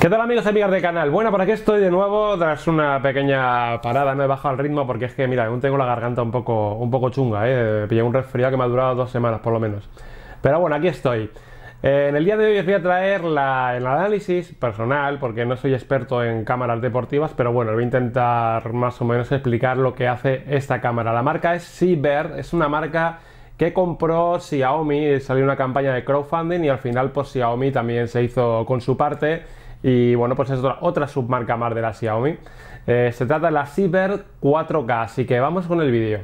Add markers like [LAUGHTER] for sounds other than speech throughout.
¿Qué tal amigos y amigas del canal? Bueno, por aquí estoy de nuevo tras una pequeña parada, no he bajado el ritmo porque es que, mira, aún tengo la garganta un poco, un poco chunga, ¿eh? Pillé un resfriado que me ha durado dos semanas por lo menos. Pero bueno, aquí estoy. Eh, en el día de hoy os voy a traer el análisis personal, porque no soy experto en cámaras deportivas, pero bueno, voy a intentar más o menos explicar lo que hace esta cámara. La marca es Seabird, es una marca que compró Xiaomi, salió una campaña de crowdfunding y al final pues Xiaomi también se hizo con su parte y bueno, pues es otra, submarca más de la Xiaomi. Eh, se trata de la Cyber 4K, así que vamos con el vídeo.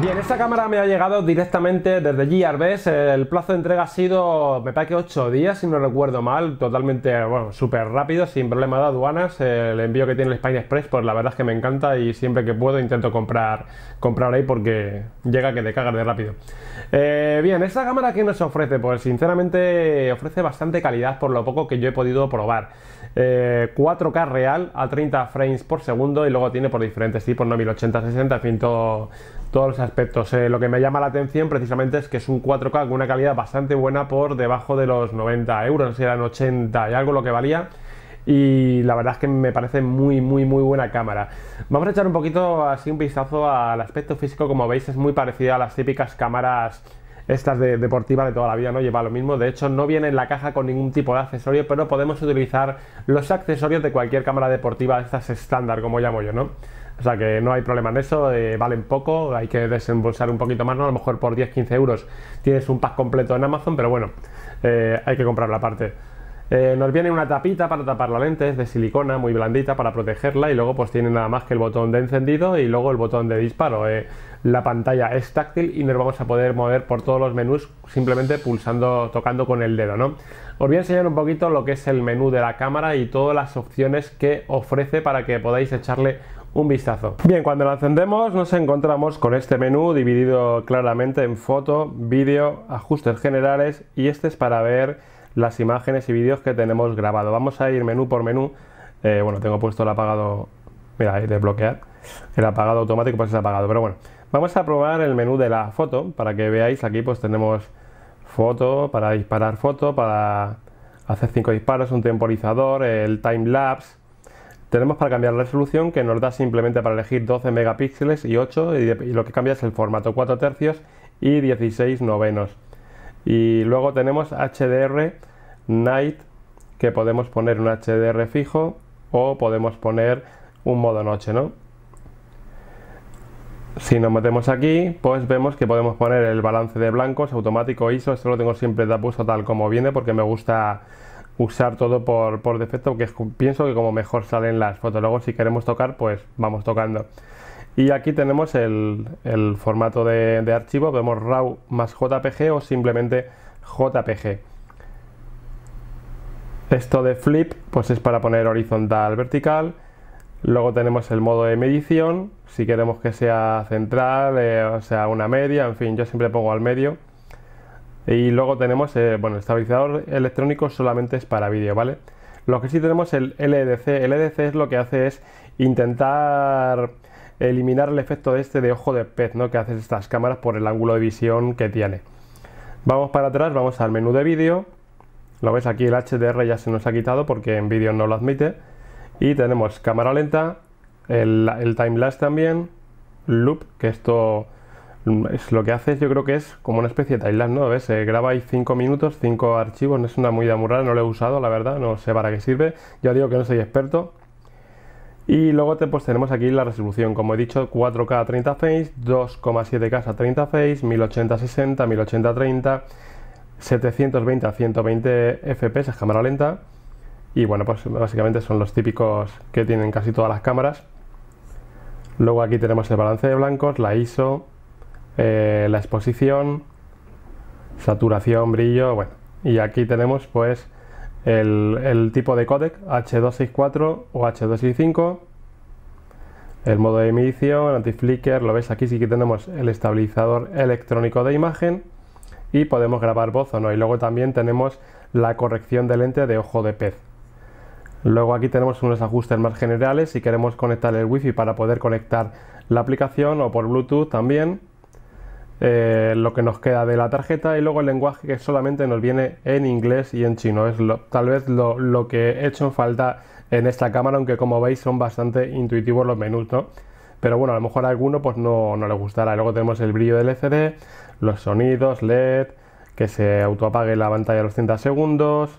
Bien, esta cámara me ha llegado directamente desde Gearbest. El plazo de entrega ha sido, me parece que 8 días, si no recuerdo mal. Totalmente, bueno, súper rápido, sin problema de aduanas. El envío que tiene el Spain Express, pues la verdad es que me encanta y siempre que puedo intento comprar, comprar ahí porque llega que te cagas de rápido. Eh, bien, esta cámara que nos ofrece, pues sinceramente ofrece bastante calidad por lo poco que yo he podido probar. 4K eh, real a 30 frames por segundo y luego tiene por diferentes tipos, no 1080, 60, en fin, todos los aspectos. Eh, lo que me llama la atención precisamente es que es un 4K con una calidad bastante buena por debajo de los 90 euros, si eran 80 y algo lo que valía. Y la verdad es que me parece muy, muy, muy buena cámara. Vamos a echar un poquito así un vistazo al aspecto físico. Como veis, es muy parecido a las típicas cámaras estas de deportiva de toda la vida, ¿no? Lleva lo mismo. De hecho, no viene en la caja con ningún tipo de accesorio, pero podemos utilizar los accesorios de cualquier cámara deportiva de estas estándar, como llamo yo, ¿no? O sea que no hay problema en eso, eh, valen poco, hay que desembolsar un poquito más, ¿no? A lo mejor por 10-15 euros tienes un pack completo en Amazon, pero bueno, eh, hay que comprar la parte. Eh, nos viene una tapita para tapar la lente, es de silicona, muy blandita para protegerla y luego pues tiene nada más que el botón de encendido y luego el botón de disparo. La pantalla es táctil y nos vamos a poder mover por todos los menús simplemente pulsando, tocando con el dedo, ¿no? Os voy a enseñar un poquito lo que es el menú de la cámara y todas las opciones que ofrece para que podáis echarle un vistazo. Bien, cuando la encendemos nos encontramos con este menú dividido claramente en foto, vídeo, ajustes generales y este es para ver las imágenes y vídeos que tenemos grabado. Vamos a ir menú por menú. Eh, bueno, tengo puesto el apagado, mira, ahí desbloquear. El apagado automático pues es apagado, pero bueno. Vamos a probar el menú de la foto para que veáis. Aquí pues tenemos foto para disparar foto, para hacer cinco disparos, un temporizador, el time lapse. Tenemos para cambiar la resolución que nos da simplemente para elegir 12 megapíxeles y 8 y, lo que cambia es el formato 4 tercios y 16 novenos. Y luego tenemos HDR Night, que podemos poner un HDR fijo o podemos poner un modo noche, ¿no? Si nos metemos aquí, pues vemos que podemos poner el balance de blancos automático ISO. Esto lo tengo siempre puesto tal como viene porque me gusta usar todo por, por defecto, que pienso que como mejor salen las fotos. Luego si queremos tocar, pues vamos tocando. Y aquí tenemos el, formato de, archivo, vemos RAW más JPG o simplemente JPG. Esto de flip pues es para poner horizontal, vertical. Luego tenemos el modo de medición, si queremos que sea central, eh, o sea una media, en fin, yo siempre pongo al medio. Y luego tenemos, eh, bueno, el estabilizador electrónico solamente es para vídeo, ¿vale? Lo que sí tenemos el LEDC. El LEDC es lo que hace es intentar eliminar el efecto de este de ojo de pez ¿no? que hacen estas cámaras por el ángulo de visión que tiene. Vamos para atrás, vamos al menú de vídeo. Lo ves aquí el HDR ya se nos ha quitado porque en vídeo no lo admite. Y tenemos cámara lenta, el, el time-lapse también, loop, que esto es lo que hace, yo creo que es como una especie de time-lapse, ¿no? ¿Ves? Graba ahí 5 minutos, 5 archivos, no es una muy rara, no lo he usado, la verdad, no sé para qué sirve. Ya digo que no soy experto. Y luego pues, tenemos aquí la resolución, como he dicho, 4K a 30 frames, 2,7K a 30 frames, 1080 a 60, 1080 a 30, 720 a 120 FPS, es cámara lenta. Y bueno, pues básicamente son los típicos que tienen casi todas las cámaras. Luego aquí tenemos el balance de blancos, la ISO, eh, la exposición, saturación, brillo, bueno. Y aquí tenemos pues el, tipo de codec H264 o H265, el modo de emisión, anti-flicker, lo veis aquí sí que tenemos el estabilizador electrónico de imagen y podemos grabar voz o no. Y luego también tenemos la corrección de lente de ojo de pez. Luego aquí tenemos unos ajustes más generales si queremos conectar el wifi para poder conectar la aplicación o por Bluetooth también. Eh, lo que nos queda de la tarjeta y luego el lenguaje que solamente nos viene en inglés y en chino. Es tal vez lo, que he hecho en falta en esta cámara, aunque como veis son bastante intuitivos los menús, ¿no? Pero bueno, a lo mejor a alguno pues no, no le gustará. Luego tenemos el brillo del LCD, los sonidos, LED, que se autoapague la pantalla a los 30 segundos.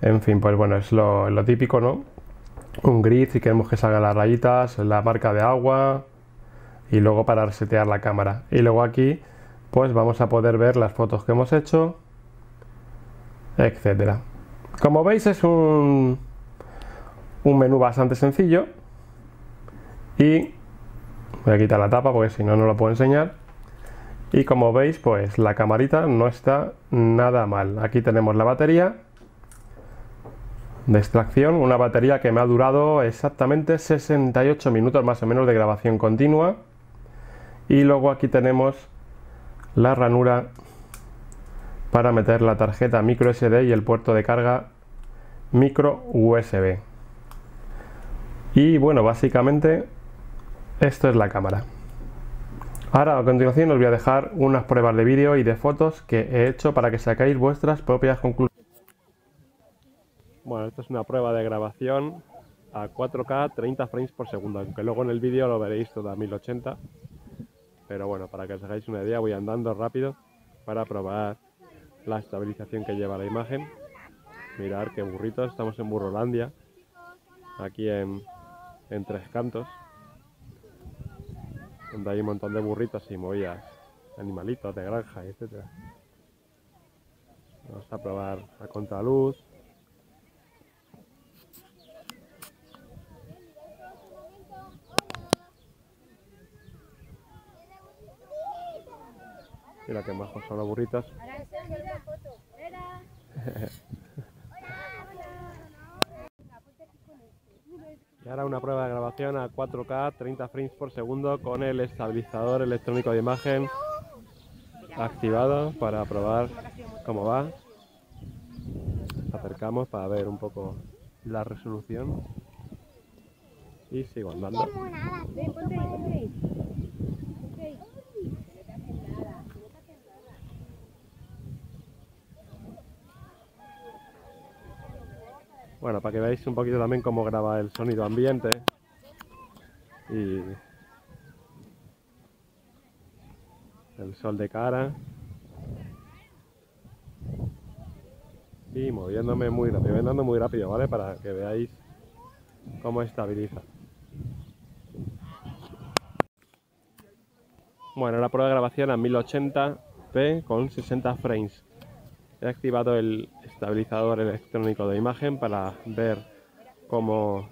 En fin, pues bueno, es lo, lo típico, ¿no? Un grid si queremos que salgan las rayitas, la marca de agua, y luego para resetear la cámara. Y luego aquí pues vamos a poder ver las fotos que hemos hecho, etcétera. Como veis es un, un menú bastante sencillo y voy a quitar la tapa porque si no no lo puedo enseñar. Y como veis pues la camarita no está nada mal. Aquí tenemos la batería de extracción, una batería que me ha durado exactamente 68 minutos más o menos de grabación continua y luego aquí tenemos la ranura para meter la tarjeta micro SD y el puerto de carga micro USB y bueno básicamente esto es la cámara. Ahora a continuación os voy a dejar unas pruebas de vídeo y de fotos que he hecho para que sacáis vuestras propias conclusiones. Bueno esto es una prueba de grabación a 4K 30 frames por segundo aunque luego en el vídeo lo veréis todo a 1080 pero bueno, para que os hagáis una idea, voy andando rápido para probar la estabilización que lleva la imagen. Mirar qué burritos, estamos en Burrolandia, aquí en, Tres Cantos, donde hay un montón de burritos y movías animalitos de granja, etc. Vamos a probar a contraluz. Mira qué majos son las burritas. [LAUGHS] Y ahora una prueba de grabación a 4K, 30 frames por segundo con el estabilizador electrónico de imagen activado para probar cómo va. acercamos para ver un poco la resolución y sigo andando. Bueno, para que veáis un poquito también cómo graba el sonido ambiente. Y el sol de cara. Y moviéndome muy rápido, andando muy rápido, ¿vale? Para que veáis cómo estabiliza. Bueno, la prueba de grabación a 1080p con 60 frames. He activado el estabilizador electrónico de imagen para ver cómo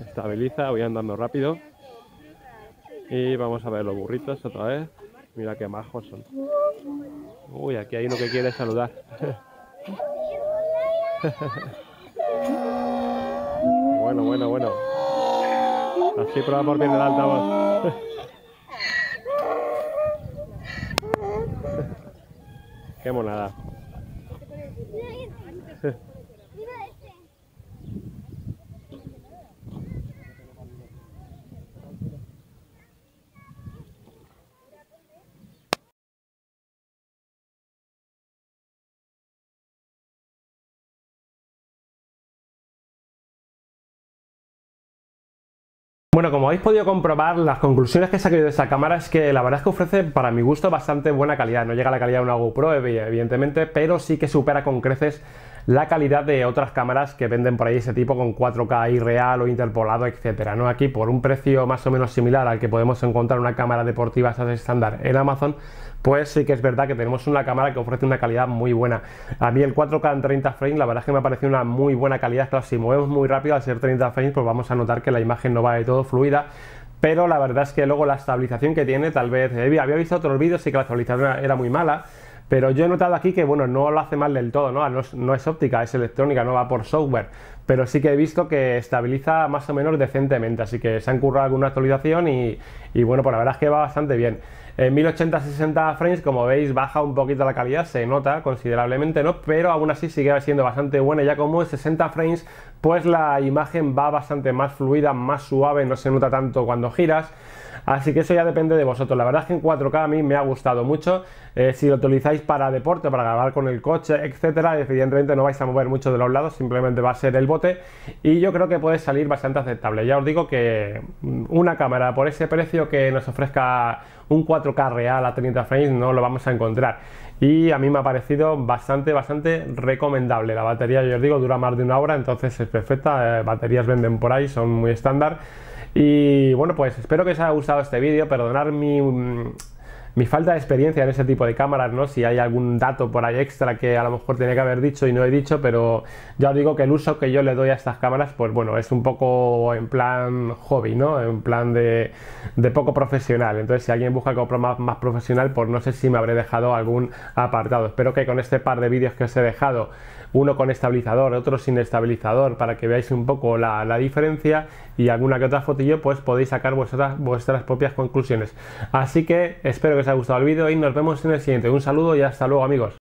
estabiliza. Voy andando rápido. Y vamos a ver los burritos otra vez. Mira qué majos son. Uy, aquí hay uno que quiere saludar. [LAUGHS] bueno, bueno, bueno. Así probamos bien el altavoz. [LAUGHS] qué monada. Bueno, como habéis podido comprobar, las conclusiones que he sacado de esta cámara es que la verdad es que ofrece, para mi gusto, bastante buena calidad. No llega a la calidad de una GoPro, evidentemente, pero sí que supera con creces la calidad de otras cámaras que venden por ahí ese tipo con 4K irreal o interpolado, etcétera. ¿no? Aquí, por un precio más o menos similar al que podemos encontrar una cámara deportiva estándar en Amazon, pues sí que es verdad que tenemos una cámara que ofrece una calidad muy buena. A mí el 4K en 30 frames, la verdad es que me ha parecido una muy buena calidad. Claro, si movemos muy rápido al ser 30 frames, pues vamos a notar que la imagen no va de todo fluida. Pero la verdad es que luego la estabilización que tiene, tal vez, eh, había visto otros vídeos y que la estabilización era muy mala pero yo he notado aquí que bueno, no lo hace mal del todo, ¿no? No es, óptica, es electrónica, no va por software, pero sí que he visto que estabiliza más o menos decentemente, así que se han currado alguna actualización y, bueno, pues la verdad es que va bastante bien. En 1080-60 frames, como veis, baja un poquito la calidad, se nota considerablemente, ¿no? Pero aún así sigue siendo bastante buena. Ya como es 60 frames, pues la imagen va bastante más fluida, más suave, no se nota tanto cuando giras. Así que eso ya depende de vosotros. La verdad es que en 4K a mí me ha gustado mucho. Eh, si lo utilizáis para deporte, para grabar con el coche, etcétera, evidentemente no vais a mover mucho de los lados, simplemente va a ser el bote. Y yo creo que puede salir bastante aceptable. Ya os digo que una cámara por ese precio que nos ofrezca un 4K real a 30 frames no lo vamos a encontrar. Y a mí me ha parecido bastante, bastante recomendable. La batería, yo os digo, dura más de una hora, entonces es perfecta. Eh, baterías venden por ahí, son muy estándar. Y bueno, pues espero que os haya gustado este vídeo. Perdonad mi, mi falta de experiencia en ese tipo de cámaras, ¿no? Si hay algún dato por ahí extra que a lo mejor tenía que haber dicho y no he dicho, pero ya os digo que el uso que yo le doy a estas cámaras, pues bueno, es un poco en plan hobby, ¿no? En plan de, poco profesional. Entonces, si alguien busca comprar más, más profesional, pues no sé si me habré dejado algún apartado. Espero que con este par de vídeos que os he dejado uno con estabilizador, otro sin estabilizador, para que veáis un poco la, diferencia y alguna que otra fotillo, pues podéis sacar vuestras, vuestras propias conclusiones. Así que espero que os haya gustado el vídeo y nos vemos en el siguiente. Un saludo y hasta luego amigos.